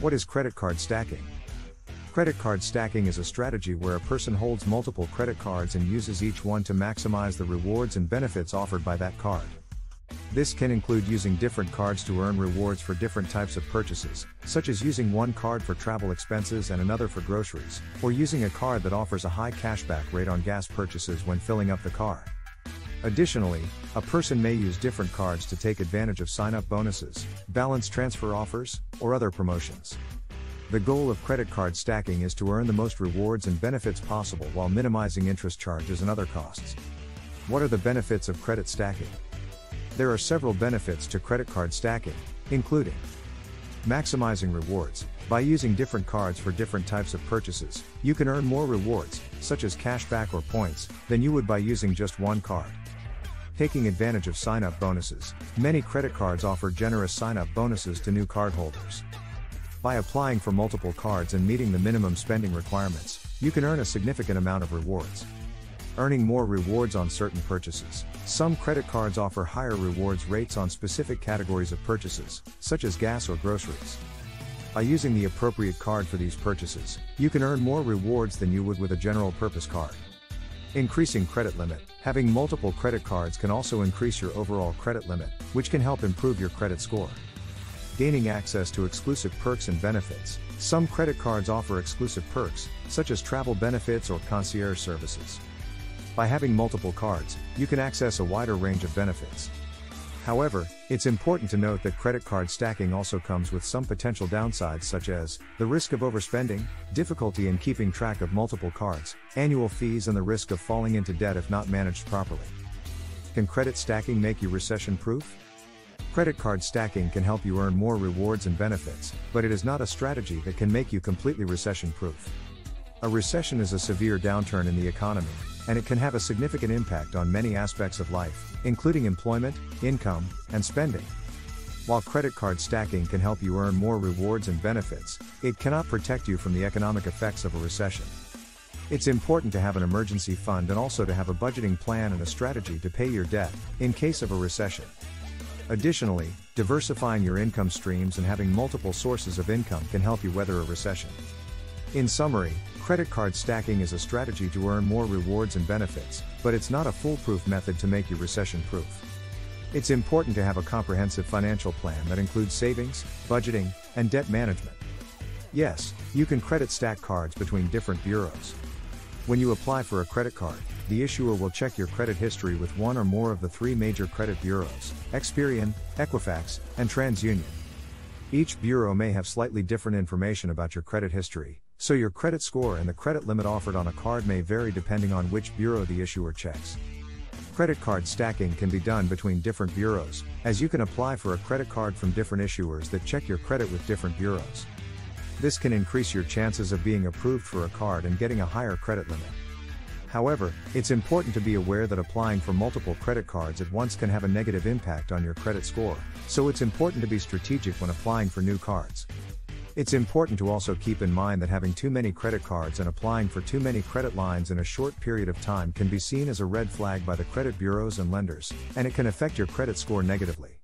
What is credit card stacking? Credit card stacking is a strategy where a person holds multiple credit cards and uses each one to maximize the rewards and benefits offered by that card. This can include using different cards to earn rewards for different types of purchases, such as using one card for travel expenses and another for groceries, or using a card that offers a high cashback rate on gas purchases when filling up the car. Additionally, a person may use different cards to take advantage of sign up bonuses, balance transfer offers, or other promotions. The goal of credit card stacking is to earn the most rewards and benefits possible while minimizing interest charges and other costs. What are the benefits of credit stacking? There are several benefits to credit card stacking, including maximizing rewards. By using different cards for different types of purchases, you can earn more rewards, such as cashback or points, than you would by using just one card. Taking advantage of sign up bonuses, many credit cards offer generous sign up bonuses to new cardholders. By applying for multiple cards and meeting the minimum spending requirements, you can earn a significant amount of rewards. Earning more rewards on certain purchases. Some credit cards offer higher rewards rates on specific categories of purchases, such as gas or groceries. By using the appropriate card for these purchases, you can earn more rewards than you would with a general purpose card. Increasing credit limit. Having multiple credit cards can also increase your overall credit limit, which can help improve your credit score. Gaining access to exclusive perks and benefits. Some credit cards offer exclusive perks, such as travel benefits or concierge services. By having multiple cards, you can access a wider range of benefits. However, it's important to note that credit card stacking also comes with some potential downsides such as the risk of overspending, difficulty in keeping track of multiple cards, annual fees, and the risk of falling into debt if not managed properly. Can credit stacking make you recession proof? Credit card stacking can help you earn more rewards and benefits, but it is not a strategy that can make you completely recession proof. A recession is a severe downturn in the economy, and it can have a significant impact on many aspects of life, including employment, income, and spending. While credit card stacking can help you earn more rewards and benefits, it cannot protect you from the economic effects of a recession. It's important to have an emergency fund and also to have a budgeting plan and a strategy to pay your debt in case of a recession. Additionally, diversifying your income streams and having multiple sources of income can help you weather a recession. In summary, Credit card stacking is a strategy to earn more rewards and benefits, but it's not a foolproof method to make you recession proof. It's important to have a comprehensive financial plan that includes savings, budgeting, and debt management. Yes, you can credit stack cards between different bureaus. When you apply for a credit card, the issuer will check your credit history with one or more of the three major credit bureaus Experian, Equifax, and TransUnion. Each bureau may have slightly different information about your credit history, so your credit score and the credit limit offered on a card may vary depending on which bureau the issuer checks. Credit card stacking can be done between different bureaus, as you can apply for a credit card from different issuers that check your credit with different bureaus. This can increase your chances of being approved for a card and getting a higher credit limit. However, it's important to be aware that applying for multiple credit cards at once can have a negative impact on your credit score, so it's important to be strategic when applying for new cards. It's important to also keep in mind that having too many credit cards and applying for too many credit lines in a short period of time can be seen as a red flag by the credit bureaus and lenders, and it can affect your credit score negatively.